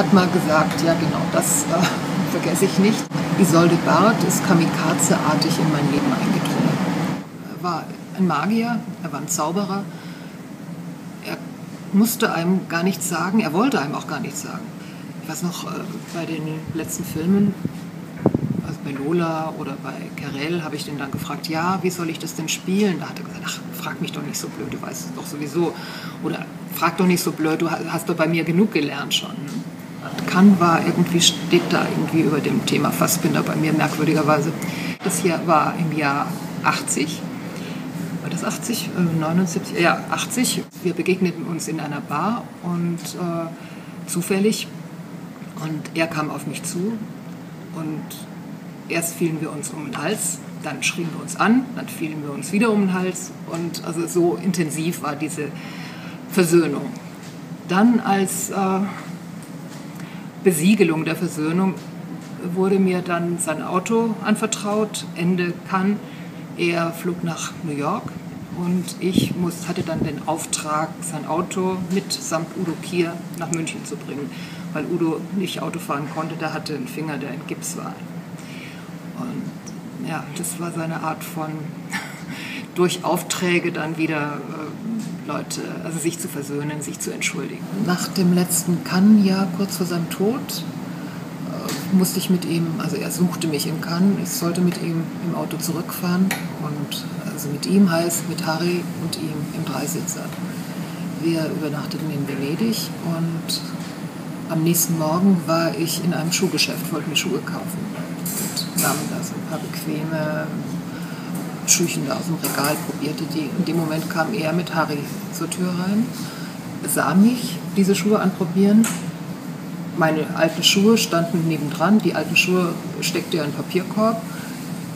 hat mal gesagt, ja genau, das äh, vergesse ich nicht. Isolde Barth ist kamikazeartig in mein Leben eingedrungen. Er war ein Magier, er war ein Zauberer. Er musste einem gar nichts sagen, er wollte einem auch gar nichts sagen. Ich weiß noch, äh, bei den letzten Filmen, also bei Lola oder bei Carell, habe ich den dann gefragt, ja, wie soll ich das denn spielen? Da hat er gesagt, ach, frag mich doch nicht so blöd, du weißt es doch sowieso. Oder frag doch nicht so blöd, du hast doch bei mir genug gelernt schon. Kann war irgendwie, steht da irgendwie über dem Thema Fassbinder bei mir merkwürdigerweise. Das hier war im Jahr 80. War das 80? 79? Äh, ja, 80. Wir begegneten uns in einer Bar und äh, zufällig. Und er kam auf mich zu und erst fielen wir uns um den Hals, dann schrien wir uns an, dann fielen wir uns wieder um den Hals und also so intensiv war diese Versöhnung. Dann als äh, Besiegelung der Versöhnung wurde mir dann sein Auto anvertraut, Ende Cannes. Er flog nach New York und ich muss, hatte dann den Auftrag, sein Auto mitsamt Udo Kier nach München zu bringen, weil Udo nicht Auto fahren konnte, der hatte einen Finger, der in Gips war. Und ja, das war seine Art von durch Aufträge dann wieder äh, Leute, also sich zu versöhnen, sich zu entschuldigen. Nach dem letzten Cannes-Jahr, kurz vor seinem Tod, äh, musste ich mit ihm, also er suchte mich in Cannes, ich sollte mit ihm im Auto zurückfahren und also mit ihm heißt mit Harry und ihm im Dreisitzer. Wir übernachteten in Venedig und am nächsten Morgen war ich in einem Schuhgeschäft, wollte mir Schuhe kaufen und nahm da so ein paar bequeme Schüchen aus dem Regal, probierte die. In dem Moment kam er mit Harry zur Tür rein, sah mich diese Schuhe anprobieren. Meine alten Schuhe standen nebendran, die alten Schuhe steckte er in den Papierkorb.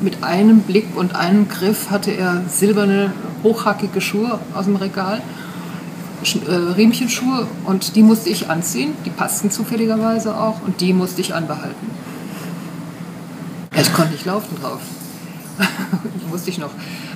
Mit einem Blick und einem Griff hatte er silberne, hochhackige Schuhe aus dem Regal, äh, Riemchenschuhe und die musste ich anziehen, die passten zufälligerweise auch und die musste ich anbehalten. Ich konnte nicht laufen drauf. musste ich noch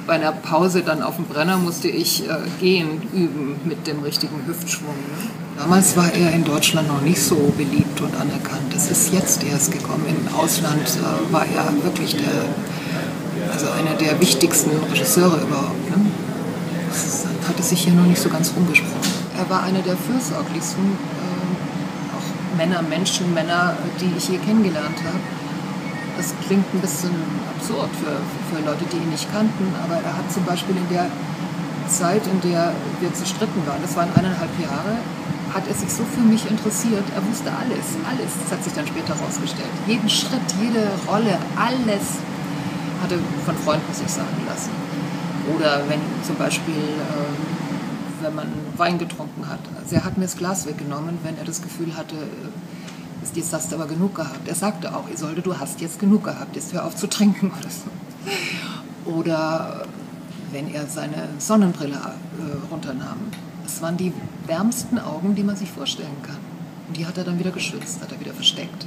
bei einer Pause dann auf dem Brenner musste ich äh, gehen üben mit dem richtigen Hüftschwung. Ne? Damals war er in Deutschland noch nicht so beliebt und anerkannt. Das ist jetzt erst gekommen. Im Ausland äh, war er wirklich der, also einer der wichtigsten Regisseure überhaupt. Ne? Das hatte sich hier noch nicht so ganz rumgesprochen. Er war einer der fürsorglichsten äh, auch Männer, Menschen, Männer, die ich hier kennengelernt habe das klingt ein bisschen absurd für, für Leute, die ihn nicht kannten, aber er hat zum Beispiel in der Zeit, in der wir zerstritten waren, das waren eineinhalb Jahre, hat er sich so für mich interessiert. Er wusste alles, alles. Das hat sich dann später herausgestellt. Jeden Schritt, jede Rolle, alles hat er von Freunden sich sagen lassen. Oder wenn zum Beispiel, äh, wenn man Wein getrunken hat. Also er hat mir das Glas weggenommen, wenn er das Gefühl hatte, jetzt hast du aber genug gehabt. Er sagte auch, Isolde, du hast jetzt genug gehabt, jetzt hör auf zu trinken oder so. Oder wenn er seine Sonnenbrille äh, runternahm. Es waren die wärmsten Augen, die man sich vorstellen kann. Und die hat er dann wieder geschützt, hat er wieder versteckt.